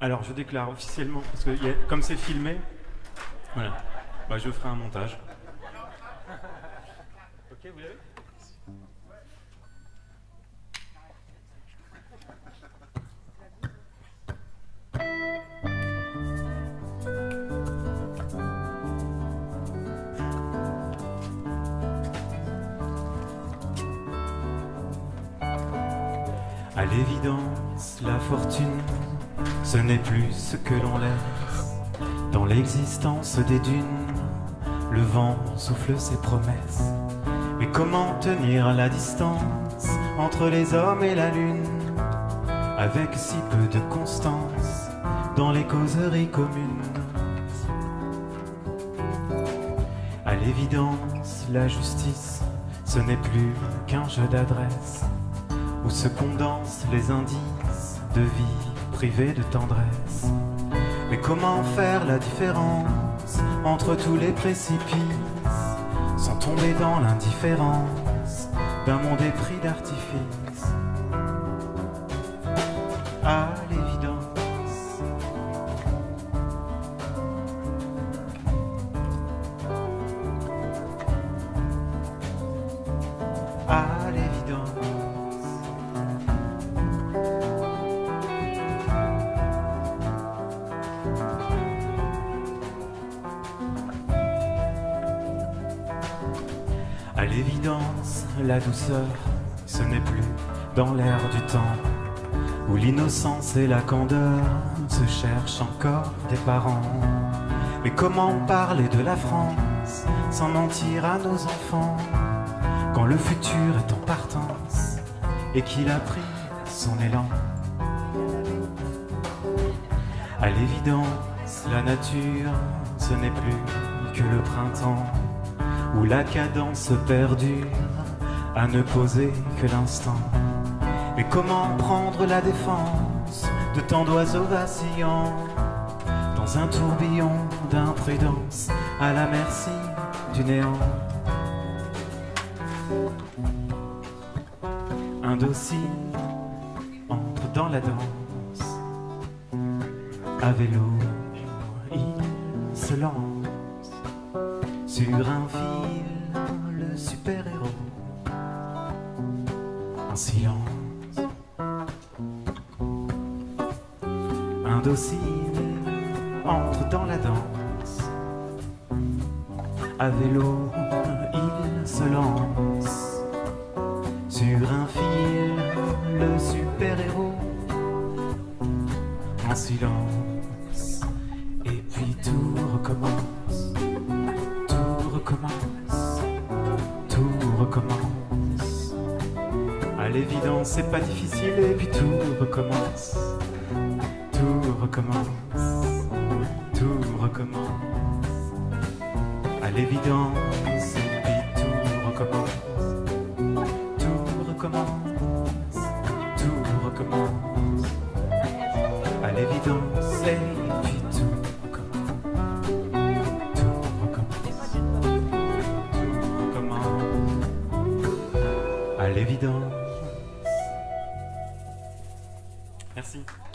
Alors je déclare officiellement, parce que comme c'est filmé, voilà, bah, je ferai un montage. Ok, vous l'avez? À l'évidence, la fortune, ce n'est plus ce que l'on laisse. Dans l'existence des dunes, le vent souffle ses promesses. Mais comment tenir la distance entre les hommes et la lune, avec si peu de constance dans les causeries communes À l'évidence, la justice, ce n'est plus qu'un jeu d'adresse où se condensent les indices de vie privée de tendresse. Mais comment faire la différence entre tous les précipices sans tomber dans l'indifférence d'un monde épris d'artifice À l'évidence, la douceur, ce n'est plus dans l'air du temps où l'innocence et la candeur se cherchent encore des parents. Mais comment parler de la France sans mentir à nos enfants quand le futur est en partance et qu'il a pris son élan? À l'évidence, la nature, ce n'est plus que le printemps où la cadence perdure à ne poser que l'instant. Mais comment prendre la défense de tant d'oiseaux vacillants dans un tourbillon d'imprudence à la merci du néant? Indocile entre dans la danse à vélo, il se lance sur un fil, le super-héros en silence. Indocile entre dans la danse. À vélo, il se lance sur un fil, le super-héros en silence. L'évidence, c'est pas difficile, et puis tout recommence, tout recommence, tout recommence. À l'évidence, et puis tout recommence, tout recommence, tout recommence. À l'évidence, et puis tout recommence, tout recommence, tout recommence. À l'évidence. Merci.